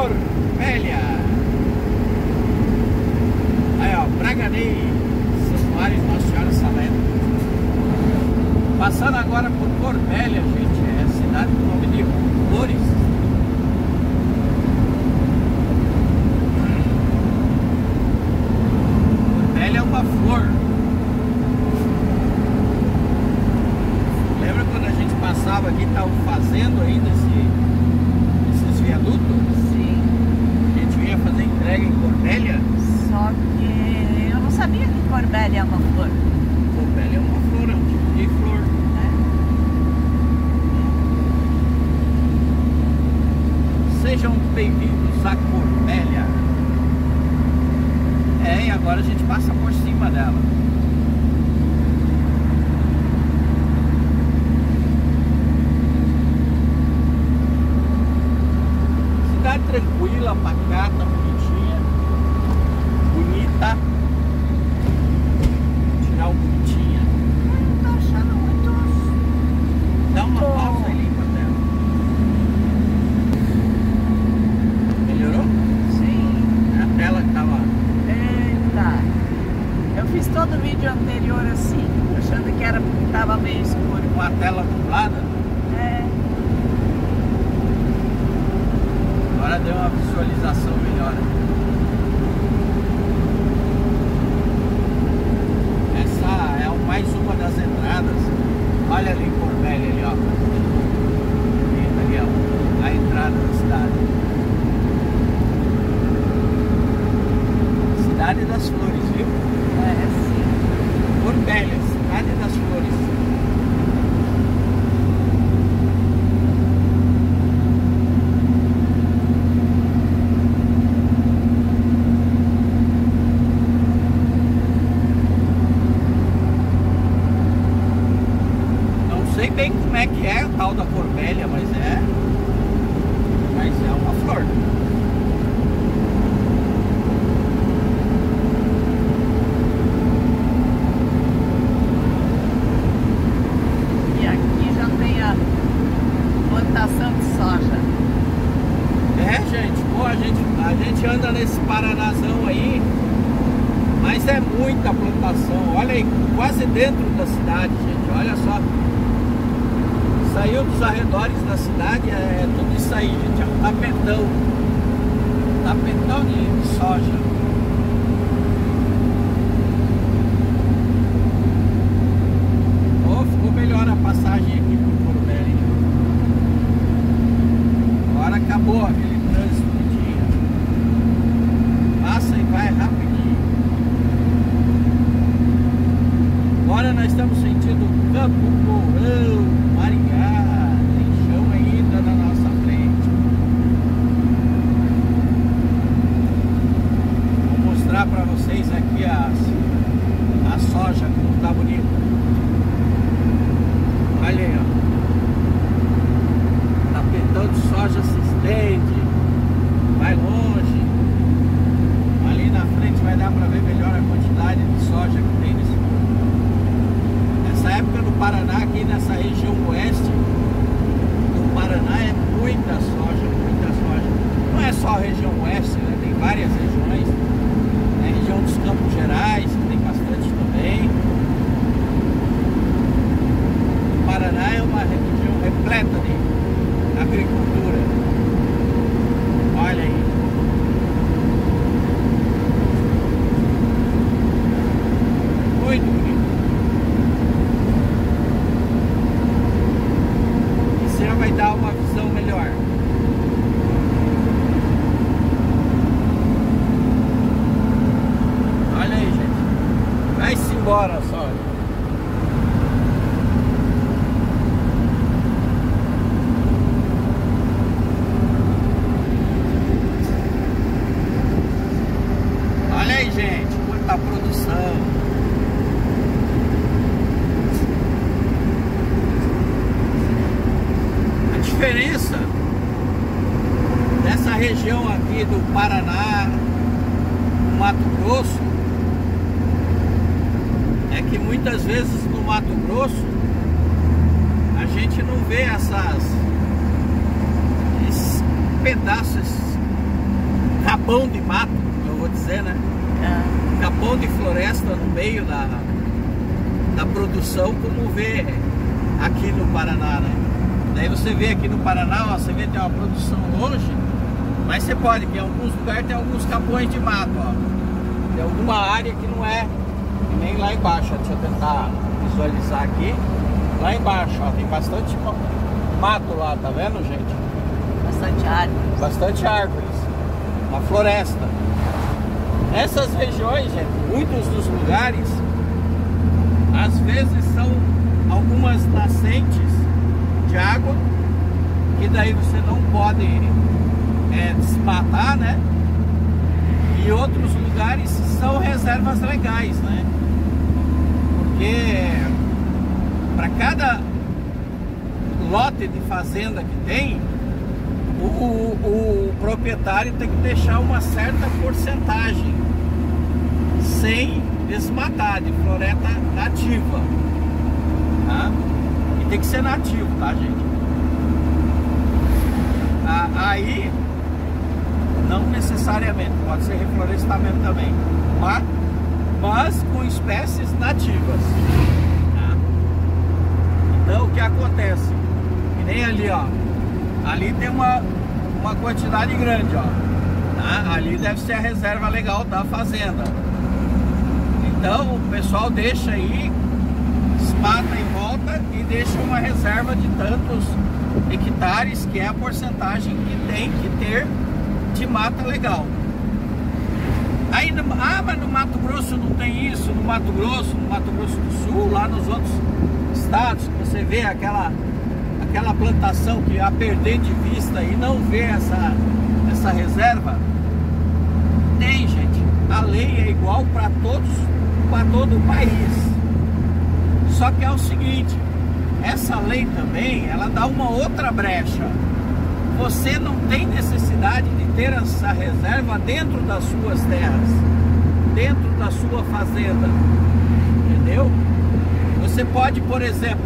Corbélia. Aí, ó, Braganei, Santuário de Nossa Senhora Saleta. Passando agora por Corbélia, gente, é a cidade do nome de Flores. Corbélia é uma flor. Lembra quando a gente passava aqui, estavam fazendo ainda esse, esses viadutos? Sim. A gente vinha fazer entrega em Corbélia. Só que eu não sabia que Corbélia é uma flor. Corbélia é uma flor, é um tipo de flor. Né? Sejam bem-vindos a Corbélia. É, e agora a gente passa por cima dela. Cidade tranquila, pacata. Bonita. Tirar o bonitinha. Eu tô achando muito. Dá uma Tô. pausa e limpa a tela. Melhorou? Sim. É a tela que tava. Eita. Eu fiz todo o vídeo anterior assim, achando que era tava meio escuro. com a tela nublada, É. agora deu uma visualização melhor. Essa é mais uma das entradas. Olha ali Corbélia ali, ó. Ali, ó. A entrada da cidade. Cidade das Flores, viu? É, sim. Corbélia, cidade das flores. Não sei bem como é que é o tal da Corbélia, mas é. Mas é uma flor. E aqui já tem a plantação de soja. É, gente, pô, a gente, a gente anda nesse Paranazão aí, mas é muita plantação. Olha aí, quase dentro da cidade, gente. Olha só. Saiu dos arredores da cidade, é tudo isso aí, gente. É um tapetão. Tapetão de soja. Oh, ficou melhor a passagem aqui pro Corbélia. hein? Agora acabou aquele trânsito de dia. Passa e vai rapidinho. Agora nós estamos sentindo Campo Mourão, Maringá. Tem chão ainda na nossa frente. Vou mostrar para vocês aqui as, a soja como tá bonita. Olha aí, ó. Tapetão de soja se estende, vai longe. Ali na frente vai dar para ver melhor a quantidade de soja que tem nesse Nessa época no Paraná, aqui nessa região oeste do Paraná é muita soja, muita soja. Não é só a região oeste, né? Tem várias regiões. A região dos Campos Gerais, que tem bastante também. O Paraná é uma região repleta de agricultura. Olha aí. Muito bonito. Isso já vai dar uma visão melhor. Olha aí, gente. Vai-se embora só. Olha aí, gente, quanta produção. A diferença dessa região aqui do Paraná, do Mato Grosso, é que muitas vezes no Mato Grosso a gente não vê essas esses pedaços capão de mato, eu vou dizer, né? Ah, Capão de floresta no meio da, da produção, como vê aqui no Paraná, né? Daí você vê aqui no Paraná, ó, você vê que tem uma produção longe, mas você pode, que em alguns lugares tem alguns capões de mato, ó. Tem alguma área que não é, que nem lá embaixo, deixa eu tentar visualizar aqui. Lá embaixo, ó, tem bastante ma- mato lá, tá vendo, gente? bastante árvores. bastante árvores, uma floresta. Essas regiões, gente, muitos dos lugares, às vezes são algumas nascentes de água, que daí você não pode é, desmatar, né? E outros lugares são reservas legais, né? Porque para cada lote de fazenda que tem, o, o- o proprietário tem que deixar uma certa porcentagem sem desmatar de floresta nativa. Tá? E tem que ser nativo, tá, gente? A- Aí, não necessariamente, pode ser reflorestamento também, mas, mas com espécies nativas. tá? Então, o que acontece? Que nem ali, ó. Ali tem uma, uma quantidade grande, ó. tá? Ali deve ser a reserva legal da fazenda. Então o pessoal deixa aí, desmata em volta e deixa uma reserva de tantos hectares, que é a porcentagem que tem que ter de mata legal. Aí, ah, mas no Mato Grosso não tem isso, no Mato Grosso, no Mato Grosso do Sul, lá nos outros estados, que você vê aquela, aquela plantação que a perder de vista e não vê essa, essa reserva, tem, gente. A lei é igual para todos, para todo o país. Só que é o seguinte, essa lei também, ela dá uma outra brecha. Você não tem necessidade de ter essa reserva dentro das suas terras, dentro da sua fazenda. Entendeu? Você pode, por exemplo,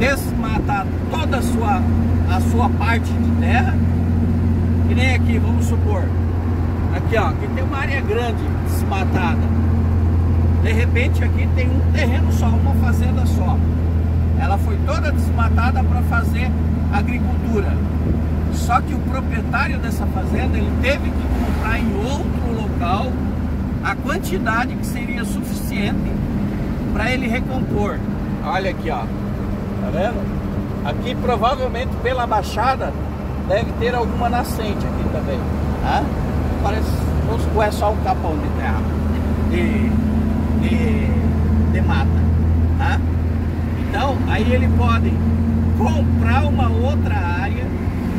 desmatar toda a sua, a sua parte de terra, que nem aqui, vamos supor. Aqui ó, aqui tem uma área grande desmatada. De repente aqui tem um terreno só, uma fazenda só. Ela foi toda desmatada para fazer agricultura. Só que o proprietário dessa fazenda ele teve que comprar em outro local a quantidade que seria suficiente para ele recompor. Olha aqui, ó. Tá vendo? Aqui provavelmente pela baixada deve ter alguma nascente aqui também, tá? Parece ou é só um capão de terra, de, de, de mata, tá? Então, aí ele pode comprar uma outra área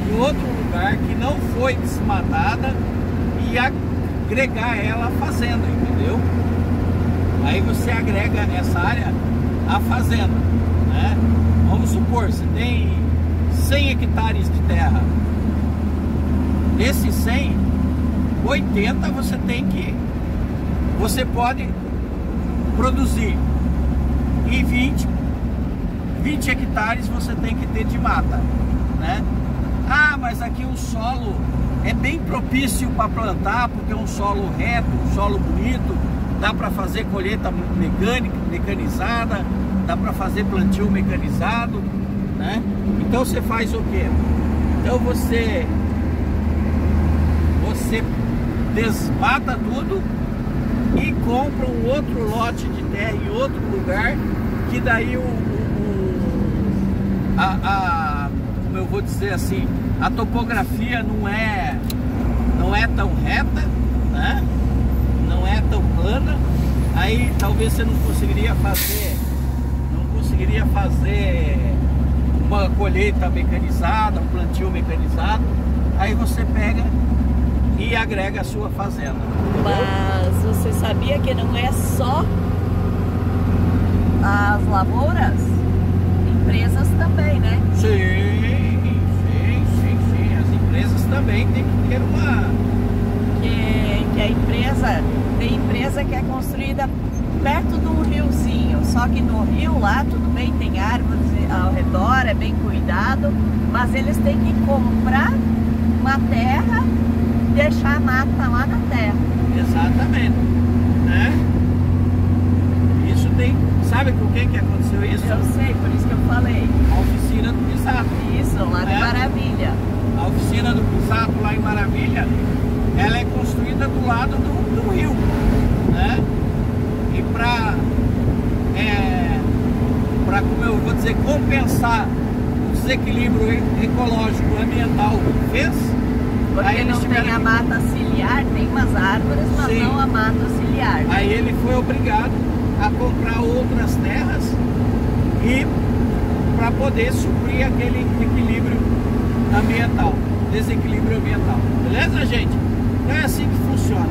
em outro lugar que não foi desmatada e agregar ela à fazenda, entendeu? Aí você agrega essa área à fazenda, né? Vamos supor, você tem 100 hectares de terra. Desses 100, 80 você tem que você pode produzir e 20 20 hectares você tem que ter de mata, né? Ah, mas aqui o solo é bem propício para plantar, porque é um solo reto, um solo bonito, dá para fazer colheita mecânica, mecanizada, dá para fazer plantio mecanizado, né? Então você faz o quê? Então você você desmata tudo e compra um outro lote de terra em outro lugar, que daí o, a, a- como eu vou dizer assim, a topografia não é não é tão reta, né? Não é tão plana. Aí talvez você não conseguiria fazer, não conseguiria fazer uma colheita mecanizada, um plantio mecanizado. Aí você pega e agrega a sua fazenda. Mas você sabia que não é só as lavouras? Empresas também, né? Sim, sim, sim, sim. As empresas também têm que ter uma. Que, que a empresa, tem empresa que é construída perto de um riozinho, só que no rio lá tudo bem, tem árvores ao redor, é bem cuidado, mas eles têm que comprar uma terra deixar a mata lá na terra. Exatamente. Né? Isso tem. Sabe com quem que aconteceu isso? Eu sei, por isso que eu falei. A oficina do Pisato. Isso, lá de É? Maravilha. A oficina do Pisato lá em Maravilha, ela é construída do lado do, do rio. Né? E para é, para como eu vou dizer, compensar o desequilíbrio ecológico ambiental que fez, Porque Aí não tem tiveram a que- mata ciliar, tem umas árvores, mas Sim. não a mata ciliar. Aí ele foi obrigado a comprar outras terras e para poder suprir aquele equilíbrio ambiental, desequilíbrio ambiental. Beleza, gente? Então é assim que funciona.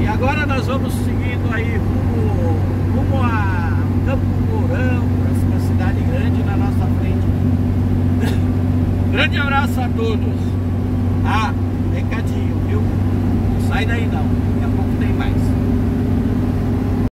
E agora nós vamos seguindo aí rumo, rumo a Campo Mourão, próxima cidade grande na nossa frente. Grande abraço a todos. Ah, recadinho, viu? Não sai daí não.